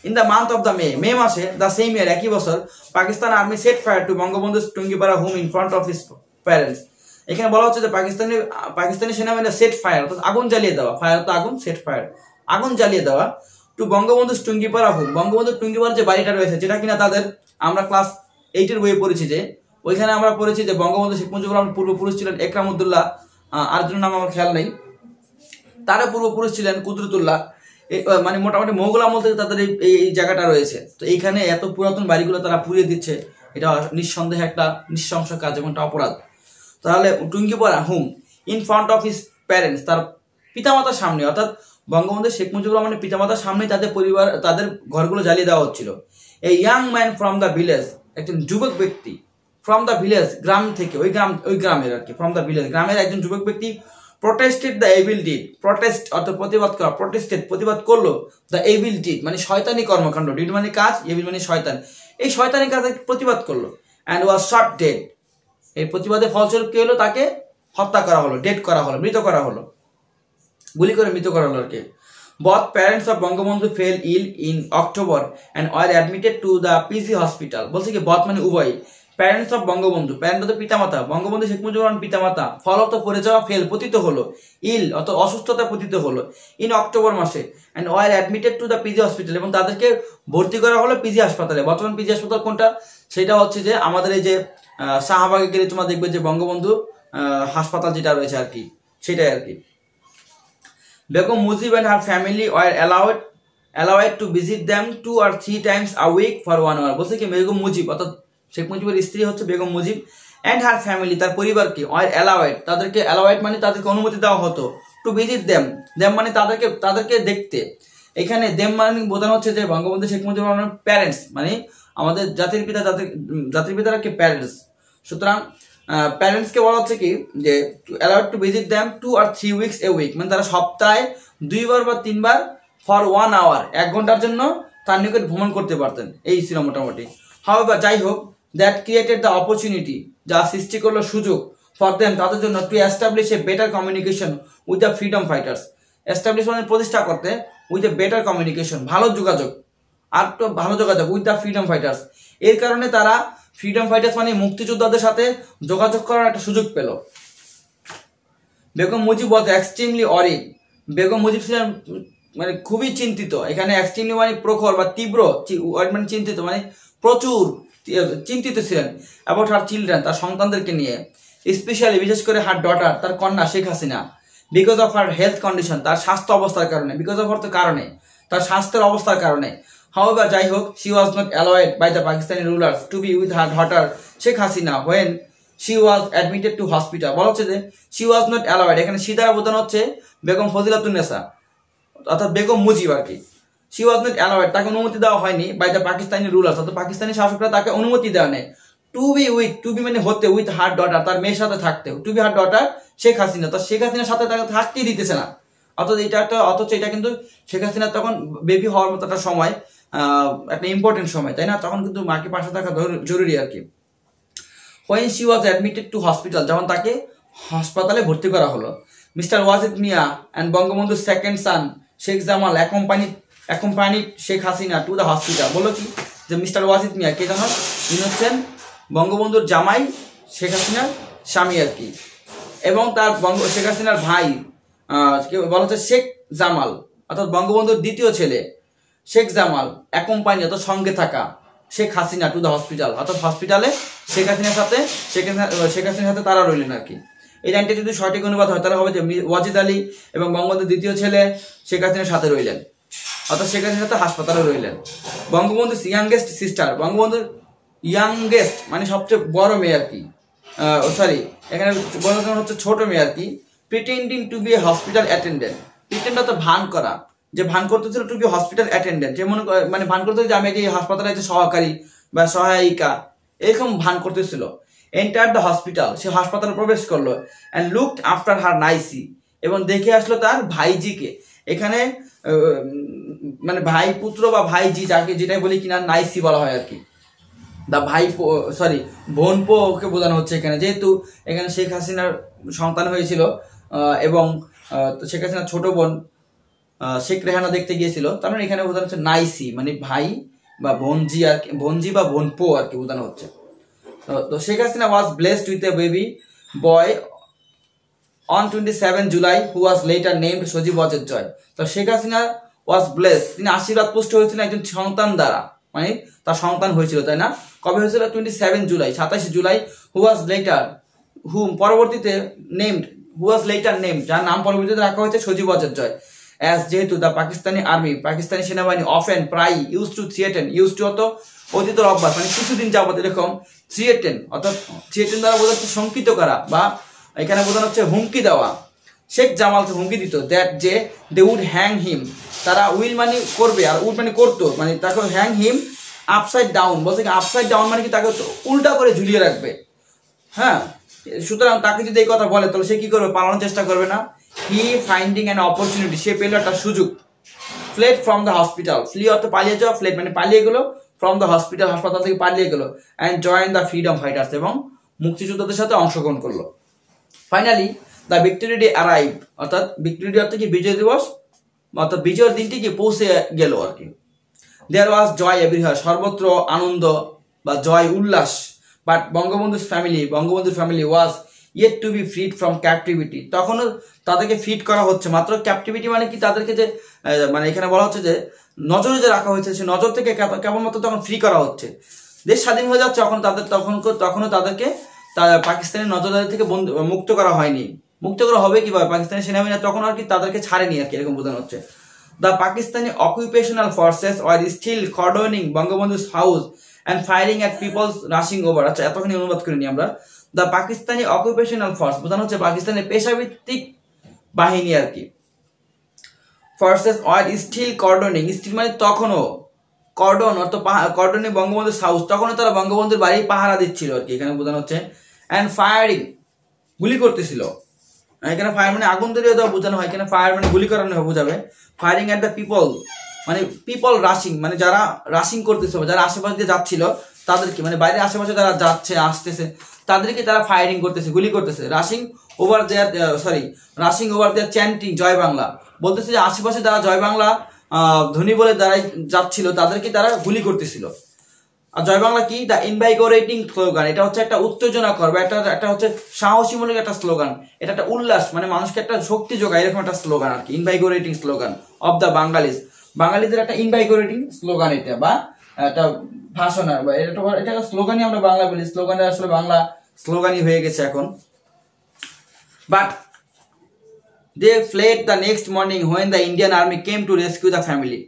In the month of the May May মাসে দ্য সেম ইয়ার একই বছর Pakistan army set fire to Bangabandhu Tungipara home in front of his parents এখানে বলা হচ্ছে যে পাকিস্তানি পাকিস্তানি সেনাবাহিনী সেট ফায়ার অর্থাৎ আগুন জ্বালিয়ে দেওয়া ফায়ার তো আগুন সেট ফায়ার আগুন জ্বালিয়ে দেওয়া টু বঙ্গবন্ধু টুঙ্গিপাড়া হোম বঙ্গবন্ধু টুঙ্গিপাড়া যে বাড়িটা রয়েছে, যেটা কিনা তাদের আমরা ক্লাস এইটের বইয়ে পড়েছি যে, ওইখানে আমরা পড়েছি যে বঙ্গবন্ধু শেখ মুজিবুর রহমান পূর্বপুরুষ ছিলেন একরামুদ্দুল্লাহ আরেকজনের নাম আমার খেয়াল নেই। তারা পূর্বপুরুষ ছিলেন কুদরতুল্লাহ। মানে মোটামুটি মোগল আমল থেকে তাদের এই- জায়গাটা রয়েছে। তো এইখানে এত পুরাতন বাড়িগুলো তারা পুড়িয়ে দিচ্ছে, এটা নিঃসন্দেহে একটা নিঃশংস কাজ এবং একটা অপরাধ। তাহলে Tungipara home in front of his parents তার পিতামাতার সামনে, অর্থাৎ বঙ্গবন্ধু শেখ মুজিবুর রহমানের পিতামাতার সামনে তাদের পরিবার, তাদের ঘরগুলো জ্বালিয়ে দেওয়া হচ্ছিল। এই young man from the village একজন যুবক ব্যক্তি ফ্রম দ্য ভিলেজ গ্রাম থেকে, ওই গ্রাম, ওই গ্রামের আর কি ফ্রম দ্য ভিলেজ গ্রামের একজন যুবক ব্যক্তি protested the evil deed protest অর্থ প্রতিবাদ করা প্রোটেস্টেড প্রতিবাদ করল দ্য এবিল ডিড মানে শয়তানি কর্মকাণ্ড ডিড মানে কাজ এভিল মানে শয়তান। এই শয়তানি কাজের প্রতিবাদ করল অ্যান্ড ওয়াজ শর্ট ডেড এই প্রতিবাদের ফলস্বরূপ কি হলো তাকে হত্যা করা হলো ডেড করা হলো, মৃত করা হলো। গুলি করে মৃত করা হলো আর কি। Both parents of Bangabandhu fell ill in October and are admitted to the PG hospital বলছে কি বথ মানে উভয় প্যারেন্টস অফ বঙ্গবন্ধু প্যারেন্ট তো পিতামাতা। বঙ্গবন্ধু শেখ মুজিবুর রহমান পিতামাতা। ফলত পড়ে যাওয়া ফেল পতিত হলো। ইল অত অসুস্থতা পতিত হলো ইন অক্টোবর মাসে and were admitted to the PG hospital এবং তাদেরকে ভর্তি করা হলো পিজি হাসপাতালে। বর্তমান পিজি হাসপাতাল কোনটা? সেটা হচ্ছে যে আমাদের এই যে শাহবাগে গেলে তোমরা দেখবে যে বঙ্গবন্ধু হাসপাতাল যেটা রয়েছে আর কি, সেটাই আর কি। Begum Mujib and her family were allowed allowed to visit them two or three times a week for one hour. বলছে কি, বেগম মুজিব, অর্থাৎ শেখ মুজিবের স্ত্রী হচ্ছে Begum Mujib and her family তার পরিবারকে ওয়ার অ্যালাওয়েড তাদেরকে অ্যালাওয়েড মানে তাদেরকে অনুমতি দেওয়া হতো টু ভিজিট দেম দেম মানে তাদেরকে তাদেরকে দেখতে। এখানে দেম মানে বোঝানো হচ্ছে যে বঙ্গবন্ধু শেখ মুজিবুর রহমানের প্যারেন্টস মানে আমাদের জাতির পিতা, জাতির জাতির পিতারা কি প্যারেন্টস সুতরাং প্যারেন্টসকে বলা হচ্ছে কি, যে allowed to visit them two or three weeks a week মানে তারা সপ্তাহে দুইবার বা তিনবার ফর ওয়ান আওয়ার এক ঘণ্টার জন্য তার নিকট ভ্রমণ করতে পারতেন। এই ছিল মোটামুটি। হাও বা যাই হোক দ্যাট ক্রিয়েটেড দ্য অপরচুনিটি যা সৃষ্টি করল সুযোগ ফর দেম তাদের জন্য to establish a better communication with the freedom fighters establish মানে প্রতিষ্ঠা করতে উইথ এ বেটার কমিউনিকেশন ভালো যোগাযোগ, আর তো ভালো যোগাযোগ উইথ দ্য ফ্রিডম ফাইটার্স এর কারণে তারা ফ্রিডম ফাইটার্স মানে মুক্তিযোদ্ধাদের সাথে যোগাযোগ করার একটা সুযোগ পেল। Begum Mujib was extremely worried Begum Mujib ছিলেন মানে খুবই চিন্তিত। এখানে এক্সট্রিমলি মানে প্রখর বা তীব্র মানে চিন্তিত মানে প্রচুর চিন্তিত ছিলেন অ্যাবাউট হার চিলড্রেন তার সন্তানদেরকে নিয়ে। স্পেশালি বিশেষ করে হার ডটার তার কন্যা Sheikh Hasina. Because of her health condition তার স্বাস্থ্য অবস্থার কারণে বিকজ অফ হার তো কারণে, তার স্বাস্থ্যের অবস্থার কারণে। হাউএভার যাই হোক she was not allowed by the Pakistani rulers to be with her daughter Sheikh Hasina when she was admitted to hospital বলা হচ্ছে যে শি ওয়াজ নট অ্যালয়েড এখানে সি দ্বারা বোঝানো হচ্ছে বেগম ফজিলাতুন্নেসা অর্থাৎ বেগম মুজিব আর কি। শি ওয়াজ নট অ্যালাউড তাকে অনুমতি দেওয়া হয়নি বাই দ্য পাকিস্তানি রুলার্স অর্থাৎ পাকিস্তানি শাসকরা তাকে অনুমতি দেওয়া নেই। To be with to be মানে হতে উইথ হার ডটার তার মেয়ের সাথে থাকতে to be her daughter Sheikh Hasina তার শেখ হাসিনার সাথে তাকে থাকতেই দিতেছে না। অথচ এটা একটা, অথচ এটা কিন্তু শেখ হাসিনার তখন বেবি হওয়ার মতো একটা সময় একটা ইম্পর্টেন্ট সময়, তাই না? তখন কিন্তু মাকে পাশে থাকা জরুরি আর কি। When she was admitted to hospital যখন তাকে হাসপাতালে ভর্তি করা হলো। Mister Wazed Miah and Bangabandhu second son Sheikh Jamal accompany accompany Sheikh Hasina to the hospital বলো কি? যে মিস্টার ওয়াজিদ মিয়া কে জানো? তিনি হচ্ছেন বঙ্গবন্ধুর জামাই, শেখ হাসিনার স্বামী আর কি। এবং তার বঙ্গ, শেখ হাসিনার ভাই বলা হচ্ছে? শেখ জামাল, অর্থাৎ বঙ্গবন্ধুর দ্বিতীয় ছেলে। শেখ জামাল অ্যাকম্পানি অর্থাৎ সঙ্গে থাকা Sheikh Hasina to the hospital অর্থাৎ হসপিটালে শেখ হাসিনার সাথে, শেখ হাসিনা শেখ হাসিনার সাথে তারা রইলেন আর কি। এই লাইনটা যদি সঠিক অনুবাদ হয়, তাহলে হবে যে ওয়াজিদ আলী এবং বঙ্গবন্ধুর দ্বিতীয় ছেলে শেখ হাসিনার সাথে রইলেন। অর্থাৎ শেখ হাসিনার সাথে হাসপাতালে রইলেন। বঙ্গবন্ধুর ইয়াংগেস্ট সিস্টার বঙ্গবন্ধুর ইয়াংগেস্ট মানে সবচেয়ে বড় মেয়ে আর কি। সরি এখানে বলতে হচ্ছে ছোট মেয়ে আর কি। Pretending to be a hospital attendant pretend অর্থাৎ ভান করা। যে ভান করতেছিল টু বি হসপিটাল অ্যাটেন্ডেন্ট যে মনে মানে ভান করতে যে আমি এই হাসপাতালে যে সহকারী বা সহায়িকা, এরকম ভান করতেছিল এন্টার দ্য হসপিটাল সে হাসপাতালে প্রবেশ করল and looked after her niece এবং দেখে আসলো তার ভাইজিকে। এখানে মানে ভাই পুত্র বা ভাইজি যাকে যেটাই বলি কিনা নাইসি বলা হয় আর কি। দা ভাই সরি বোনপো ওকে বোঝানো হচ্ছে এখানে। যেহেতু এখানে শেখ হাসিনার সন্তান হয়েছিল এবং শেখ হাসিনার ছোট বোন শেখ রেহানা দেখতে গিয়েছিল। তার মানে এখানে বোঝানো হচ্ছে নাইসি মানে ভাই বা বোনজি আর বোনজি বা বোনপো আর কি বোঝানো হচ্ছে। তো- তো Sheikh Hasina was blessed with a baby boy on twenty seven July who was later named Sajeeb Wazed Joy তো শেখ হাসিনা ওয়াজ ব্লেস তিনি আশীর্বাদ পুষ্ট হয়েছিলেন একজন সন্তান দ্বারা মানে তার সন্তান হয়েছিল, তাই না? কবে হয়েছিল? টোয়েন্টি সেভেন জুলাই সাতাশে July who was later who পরবর্তীতে named who was later named যার নাম পরবর্তীতে রাখা হয়েছে সজীব ওয়াজের জয় অ্যাজ যেহেতু দ্য পাকিস্তানি আর্মি পাকিস্তানি সেনাবাহিনী অফেন প্রায় use to threaten use to অত অতীতের অভ্যাস মানে কিছুদিন যাবত এরকম থ্রিয়েটেন অর্থাৎ থ্রিয়েটেন দ্বারা বোঝাচ্ছে শঙ্কিত করা বা এখানে বোঝানো হচ্ছে হুমকি দেওয়া। শেখ জামালকে হুমকি দিত দ্যাট যে দে উড হ্যাং হিম তারা উইল মানে করবে আর উড মানে করতো মানে তাকে হ্যাং হিম আপসাইড ডাউন বলছে কি আপসাইড ডাউন মানে কি তাকে উল্টা করে ঝুলিয়ে রাখবে। হ্যাঁ সুতরাং তাকে যদি এই কথা বলে তাহলে সে কি করবে? পালানোর চেষ্টা করবে না। হি ফাইন্ডিং অ্যান অপরচুনিটি সে পেল একটা সুযোগ। Fled from the hospital flee অর্থ পালিয়ে যাওয়া ফ্লেট মানে পালিয়ে গেলো ফ্রম দ্য হসপিটাল হাসপাতাল থেকে পালিয়ে গেলো and join the freedom fighters এবং মুক্তিযোদ্ধাদের সাথে অংশগ্রহণ করল। Finally the victory day arrive অর্থাৎ ভিক্টোরি ডে অর্থ কি বিজয় দিবস? অর্থাৎ বিজয়ের দিনটি কি পৌঁছে গেল আর কি। দেয়ার ওয়াজ জয় এভরিহার সর্বত্র আনন্দ বা জয় উল্লাস। বাট বঙ্গবন্ধুর ফ্যামিলি বঙ্গবন্ধুর family was yet to be freed from captivity তখনও তাদেরকে ফিট করা হচ্ছে। মাত্র ক্যাপটিভিটি মানে কি? তাদেরকে যে মানে এখানে বলা হচ্ছে যে, নজরে যে রাখা হয়েছে, সে নজর থেকে কেবলমাত্র তখন ফ্রি করা হচ্ছে। দেশ স্বাধীন হয়ে যাচ্ছে তখন তাদের তখন তখনও তাদেরকে পাকিস্তানের নজরদারি থেকে মুক্ত করা হয়নি। মুক্ত করা হবে কীভাবে? পাকিস্তানি সেনাবাহিনী তখন আর কি তাদেরকে ছাড়েনি আর কি, এরকম বোঝানো হচ্ছে। The Pakistani occupational forces are still cordoning Bangabandhu's house and firing at peoples rushing over আচ্ছা এতখানি অনুবাদ করিনি আমরা। দ্য পাকিস্তানি অকুপেশনাল ফোর্স বোঝানো হচ্ছে পাকিস্তানের পেশাভিত্তিক বাহিনী আর কি। Forces are still cordoning still মানে তখনও কর্ডন অর্থ কর্ডনে বঙ্গবন্ধুর হাউস তখনও তারা বঙ্গবন্ধুর বাড়ি পাহারা দিচ্ছিল আর কি। এখানে বোঝানো হচ্ছে অ্যান্ড ফায়ারিং গুলি করতেছিল। এখানে ফায়ার মানে আগুন ধরিয়ে দেওয়া বোঝানো হয়। এখানে ফায়ার মানে গুলি করানো হয়, বোঝাবে। ফায়ারিং অ্যাট দ্য পিপল মানে পিপল রাশিং মানে যারা রাশিং করতেছে যারা আশেপাশে দিয়ে যাচ্ছিল, তাদেরকে মানে বাইরে আশেপাশে যারা যাচ্ছে, আসতেছে তাদেরকে তারা ফায়ারিং করতেছে, গুলি করতেছে। Rushing over there sorry rushing over there chanting Joy Bangla. বলতেছে যে আশেপাশে যারা জয় বাংলা ধ্বনি বলে দাঁড়াই যাচ্ছিল, তাদেরকে তারা গুলি করতেছিল। আর জয় বাংলা কি? দ্য ইনভাইগোরেটিং স্লোগান এটা হচ্ছে একটা উত্তেজনা কর বা একটা একটা হচ্ছে সাহসীমূলক একটা স্লোগান এটা একটা উল্লাস মানে মানুষকে একটা শক্তি যোগায়, এরকম একটা স্লোগান আর কি। Invigorating slogan of the Bengalis বাঙালিদের একটা ইনভাইগোরেটিং স্লোগান এটা বা একটা ভাষণ বা এটা এটা স্লোগানই আমরা বাংলা বলি। স্লোগানের আসলে বাংলা স্লোগানই হয়ে গেছে এখন। But they fled the next morning when the Indian army came to rescue the family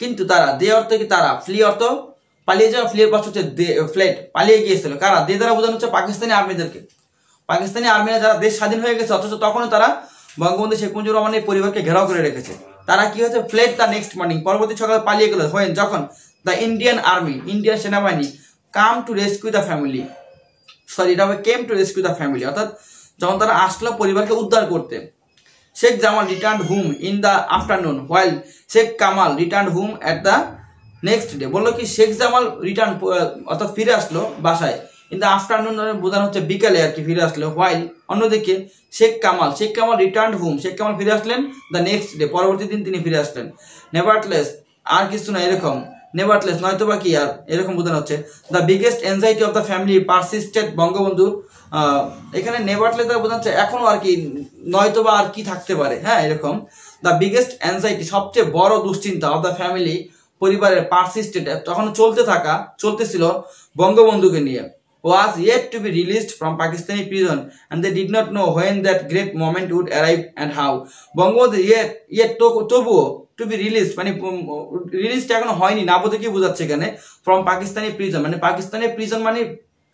কিন্তু তারা দে অর্থ কি তারা? ফ্লি অর্থ পালিয়ে যাওয়া ফ্লির পাশ হচ্ছে দে ফ্লেট পালিয়ে গিয়েছিল। কারা? দে দ্বারা বোঝানো হচ্ছে পাকিস্তানি আর্মিদেরকে। পাকিস্তানি আর্মিরা যারা দেশ স্বাধীন হয়ে গেছে, অথচ তখনও তারা বঙ্গবন্ধু শেখ মুজিবুর রহমানের পরিবারকে ঘেরাও করে রেখেছে। তারা কি হয়েছে? ফ্লেট দ্য নেক্সট মর্নিং পরবর্তী সকালে পালিয়ে গেল। হোয়েন যখন দ্য ইন্ডিয়ান আর্মি ইন্ডিয়ান সেনাবাহিনী come to rescue the family sorry এটা হবে came to rescue the family অর্থাৎ যখন তারা আসলো পরিবারকে উদ্ধার করতে Sheikh Jamal return home in the afternoon while Sheikh Kamal return home at the next day বলল কি শেখ জামাল রিটার্ন অর্থাৎ ফিরে আসলো বাসায়। ইন দ্য আফটারনুন বোঝানো হচ্ছে বিকালে আর কি ফিরে আসলো হোয়াইল অন্যদিকে শেখ কামাল শেখ কামাল রিটার্ন হুম শেখ কামাল ফিরে আসলেন দ্য নেক্সট ডে পরবর্তী দিন তিনি ফিরে আসলেন। নেভারটলেস আর কিছু না, এরকম। নেভারটলেস নয়তো বা কি আর এরকম বোঝানো হচ্ছে the biggest anxiety of the family persisted Bangabandhu এখানে নেভারটলেস দ্বারা হচ্ছে, এখনও আর কি নয়তো বা আর কি থাকতে পারে। হ্যাঁ এরকম। দ্য বিগেস্ট অ্যাংজাইটি সবচেয়ে বড় দুশ্চিন্তা অফ দ্য ফ্যামিলি পরিবারের পার্সিস্টেড তখন চলতে থাকা, চলতেছিল বঙ্গবন্ধুকে নিয়ে। Was yet to be released from Pakistani prison and they did not know when that great moment would arrive and how. Bangabandhu yet yet তো তবুও টু বি রিলিজ মানে রিলিজটা এখনও হয়নি, না বলতে কি বোঝাচ্ছে এখানে? ফ্রম পাকিস্তানি প্রিজন মানে পাকিস্তানি প্রিজন মানে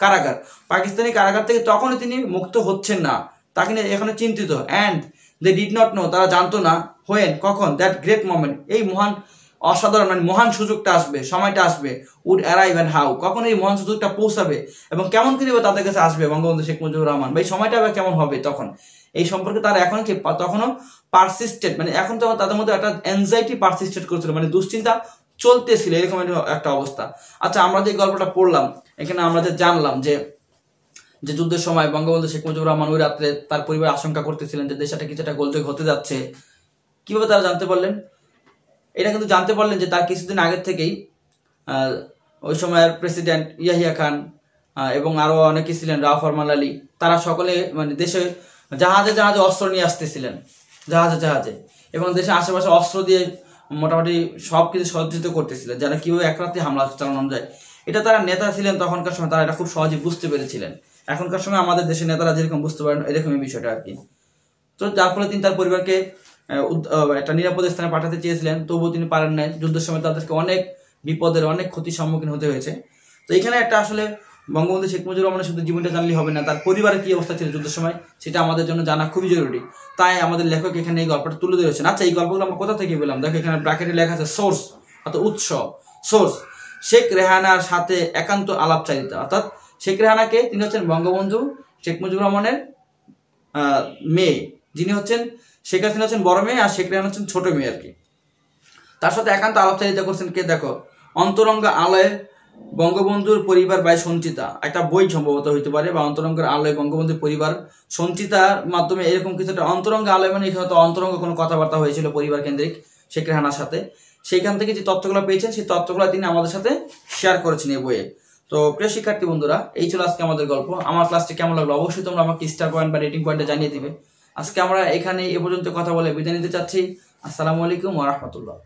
কারাগার। পাকিস্তানি কারাগার থেকে তখনই তিনি মুক্ত হচ্ছেন না। তাকে নিয়ে এখনও চিন্তিত। And they did not know তারা জানতো না হোয়েন কখন দ্যাট গ্রেট মোমেন্ট এই মহান অসাধারণ মানে মহান সুযোগটা আসবে, সময়টা আসবে উড অ্যারাইভ অ্যান্ড হাউ কখন এই মহান সুযোগটা পৌঁছাবে, এবং কেমন করে তাদের কাছে আসবে, বঙ্গবন্ধু শেখ মুজিবুর রহমান, বা এই সময়টা কেমন হবে, তখন। এই সম্পর্কে তারা এখন কি তখনও পারসিস্টেড মানে এখন তো তাদের মধ্যে একটা অ্যাংজাইটি পারসিস্টেড করছিল মানে দুশ্চিন্তা চলতেছিল, এরকম একটা অবস্থা। আচ্ছা আমরা যে গল্পটা পড়লাম, এখানে আমরা যে জানলাম যে যে যুদ্ধের সময় বঙ্গবন্ধু শেখ মুজিবুর রহমান ওই রাত্রে তার পরিবার আশঙ্কা করতেছিলেন যে দেশটা কিছুটা গোলযোগ হতে যাচ্ছে। কীভাবে তারা জানতে পারলেন? এটা কিন্তু জানতে পারলেন যে তার কিছুদিন আগের থেকেই ওই সময়ের প্রেসিডেন্ট ইয়াহিয়া খান এবং আরও অনেকে ছিলেন রাও ফরমান আলী, তারা সকলে মানে দেশে জাহাজে জাহাজে অস্ত্র নিয়ে আসতেছিলেন, জাহাজে জাহাজে। এবং দেশের আশেপাশে অস্ত্র দিয়ে মোটামুটি সব কিছু সজ্জিত করতেছিলেন, যারা কীভাবে এক রাতে হামলা চালানো যায়। এটা তারা নেতা ছিলেন তখনকার সময়, তারা এটা খুব সহজে বুঝতে পেরেছিলেন। এখনকার সময় আমাদের দেশের নেতারা যেরকম বুঝতে পারেন, এরকমই বিষয়টা আর কি। তো যার ফলে তিনি তার পরিবারকে একটা নিরাপদ স্থানে পাঠাতে চেয়েছিলেন, তবুও তিনি পারেন নাই। যুদ্ধের সময় তাদেরকে অনেক বিপদের, অনেক ক্ষতির সম্মুখীন হতে হয়েছে। তো এখানে একটা আসলে বঙ্গবন্ধু শেখ মুজিবুর রহমানের শুধু জীবনটা জানলে হবে না, তার পরিবারের কি অবস্থা ছিল যুদ্ধের সময়, সেটা আমাদের জন্য জানা খুবই জরুরি। তাই আমাদের লেখক এখানে এই গল্পটা তুলে ধরেছেন। আচ্ছা এই গল্পগুলো আমরা কোথা থেকে পেলাম? দেখো, এখানে ব্র্যাকেটে লেখা আছে, সোর্স, অর্থাৎ উৎস। সোর্স, শেখ রেহানার সাথে একান্ত আলাপচারিতা। অর্থাৎ শেখ রেহানাকে তিনি হচ্ছেন বঙ্গবন্ধু শেখ মুজিবুর রহমানের মেয়ে। যিনি হচ্ছেন, শেখ হাসিনা হচ্ছেন বড় মেয়ে আর শেখ রেহান হচ্ছেন ছোট মেয়ে আর কি। তার সাথে একান্ত আলাপচারিতা করছেন কে? দেখো, অন্তরঙ্গ আলয় বঙ্গবন্ধুর পরিবার বাই সঞ্চিতা। একটা বই সম্ভবত হইতে পারে বা অন্তরঙ্গের আলয় বঙ্গবন্ধুর পরিবার। সঞ্চিতার মাধ্যমে এরকম কিছু একটা অন্তরঙ্গ আলয় মানে এখানে অন্তরঙ্গ কোনো কথাবার্তা হয়েছিল পরিবার কেন্দ্রিক শেখ রেহানার সাথে। সেইখান থেকে যে তথ্যগুলো পেয়েছেন, সেই তথ্যগুলো তিনি আমাদের সাথে শেয়ার করেছেন এই বইয়ে। তো প্রিয় শিক্ষার্থী বন্ধুরা, এই ছিল আজকে আমাদের গল্প। আমার ক্লাসটি কেমন লাগল? অবশ্যই তোমরা আমাকে স্টার পয়েন্ট বা রেটিং পয়েন্টে জানিয়ে দিবে। আজকে আমরা এখানে এ পর্যন্ত কথা বলে বিদায় নিতে চাচ্ছি। আসসালামু আলাইকুম ওয়া রাহমাতুল্লাহ।